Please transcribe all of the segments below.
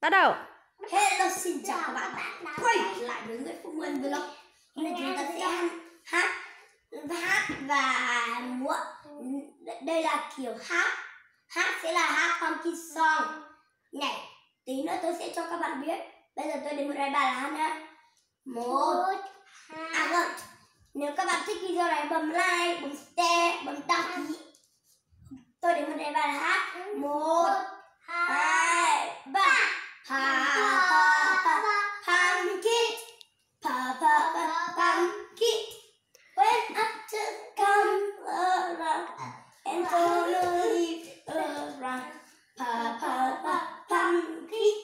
Bắt đầu. Hello xin chào các bạn. Quay lại với Nguyễn Phúc Nguyên Vlog. Hôm nay chúng ta sẽ hát hát và múa. Đây là kiểu hát. Hát sẽ là hát pumpkin song. Này tí nữa tôi sẽ cho các bạn biết. Bây giờ tôi đến một bài bài hát nhá. Một. À vâng. Nếu các bạn thích video này, bấm like, bấm share, bấm đăng ký. Tôi đến một bài bài hát. Một. Hai. Ba. Papa pumpkin, Papa pumpkin, when after come around and leave around. Papa pumpkin,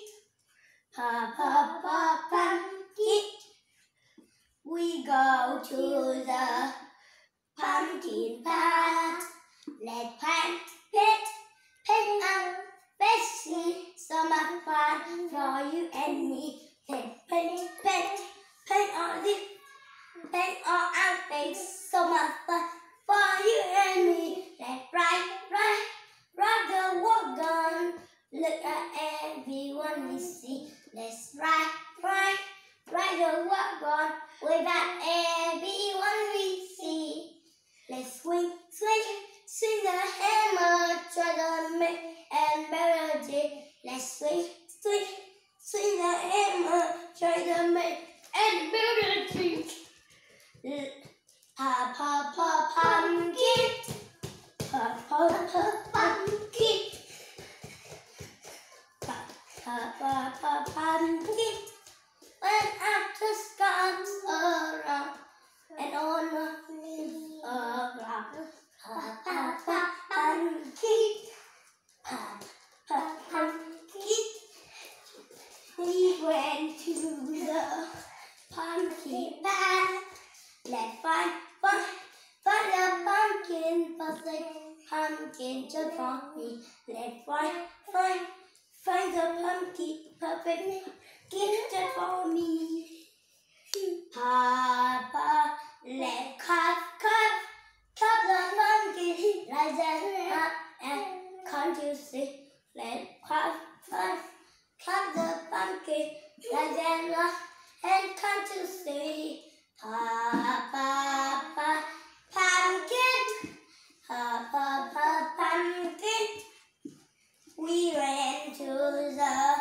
Papa pumpkin, we go to the pumpkin patch. Let's plant, Much fun for you and me. Paint, paint, paint, paint all the, paint all our face, much fun for you and me. Let's ride, ride, ride the wagon. Look at everyone we see. Let's ride, ride, ride the wagon. Wave at everyone we see. Let's swing, swing, swing the hammer, try and Let's swing, swing, swing the hammer, try to make and melody. Pa pa pa pumpkin, pa pa pa pumpkin, pa pa pa pumpkin. When after pumpkin patch. Let's find, find, find a pumpkin, perfect pumpkin for me. Let's find, find, find the pumpkin, perfect gift for me. Papa, let's cut, cut, cut the pumpkin like that. And can't you see? pumpkin. We ran to the